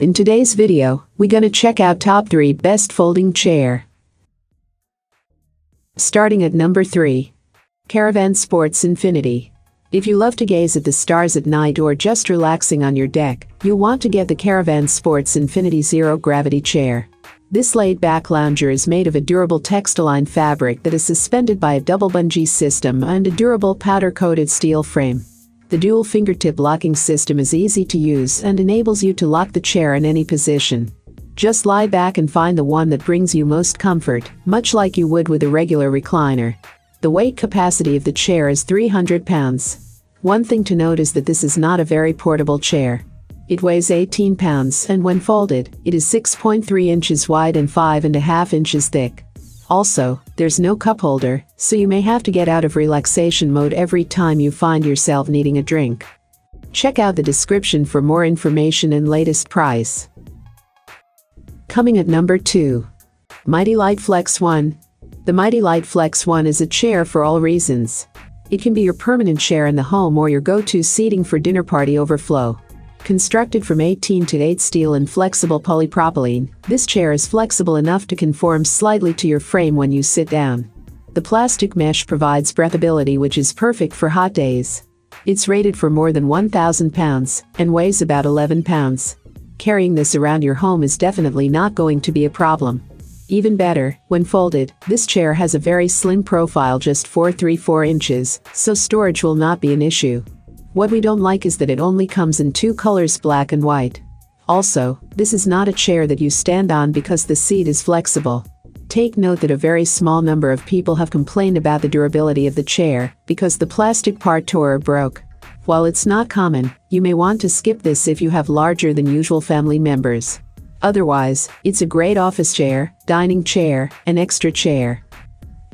In today's video, we're gonna check out top 3 best folding chair. Starting at number 3. Caravan Sports Infinity. If you love to gaze at the stars at night or just relaxing on your deck, you'll want to get the Caravan Sports Infinity Zero Gravity Chair. This laid-back lounger is made of a durable textiline fabric that is suspended by a double bungee system and a durable powder-coated steel frame. The dual fingertip locking system is easy to use and enables you to lock the chair in any position. Just lie back and find the one that brings you most comfort, much like you would with a regular recliner. The weight capacity of the chair is 300 pounds. One thing to note is that this is not a very portable chair. It weighs 18 pounds and when folded, it is 6.3 inches wide and 5.5 inches thick. Also, there's no cup holder, so you may have to get out of relaxation mode every time you find yourself needing a drink. Check out the description for more information and latest price. Coming at number 2. Mity Lite Flex 1. The Mity Lite Flex 1 is a chair for all reasons. It can be your permanent chair in the home or your go-to seating for dinner party overflow. Constructed from 18 to 8 steel and flexible polypropylene, this chair is flexible enough to conform slightly to your frame when you sit down. The plastic mesh provides breathability which is perfect for hot days. It's rated for more than 1,000 pounds and weighs about 11 pounds. Carrying this around your home is definitely not going to be a problem. Even better, when folded, this chair has a very slim profile just 434 inches, so storage will not be an issue. What we don't like is that it only comes in two colors black and white. Also, this is not a chair that you stand on because the seat is flexible. Take note that a very small number of people have complained about the durability of the chair because the plastic part tore or broke. While it's not common, you may want to skip this if you have larger than usual family members. Otherwise, it's a great office chair, dining chair, and extra chair.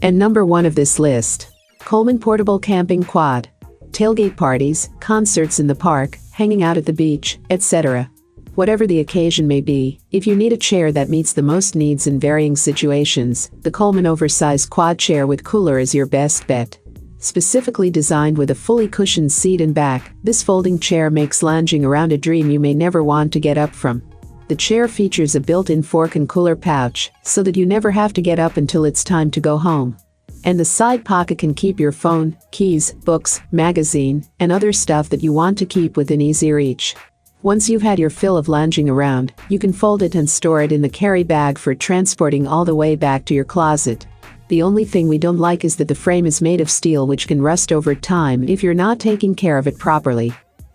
And number one of this list. Coleman Portable Camping Quad tailgate parties, concerts in the park, hanging out at the beach, etc. Whatever the occasion may be, if you need a chair that meets the most needs in varying situations, the Coleman oversized quad chair with cooler is your best bet. Specifically designed with a fully cushioned seat and back, this folding chair makes lounging around a dream you may never want to get up from. The chair features a built-in fork and cooler pouch, so that you never have to get up until it's time to go home and the side pocket can keep your phone, keys, books, magazine, and other stuff that you want to keep within easy reach. Once you've had your fill of lounging around, you can fold it and store it in the carry bag for transporting all the way back to your closet. The only thing we don't like is that the frame is made of steel which can rust over time if you're not taking care of it properly.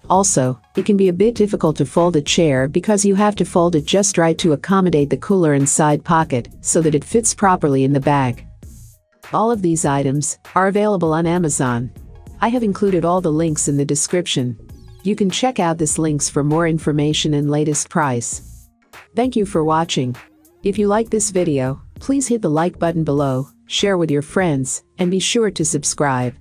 Also, it can be a bit difficult to fold a chair because you have to fold it just right to accommodate the cooler and side pocket so that it fits properly in the bag. All of these items are available on Amazon. I have included all the links in the description. You can check out this links for more information and latest price. Thank you for watching. If you like this video, please hit the like button below, share with your friends, and be sure to subscribe.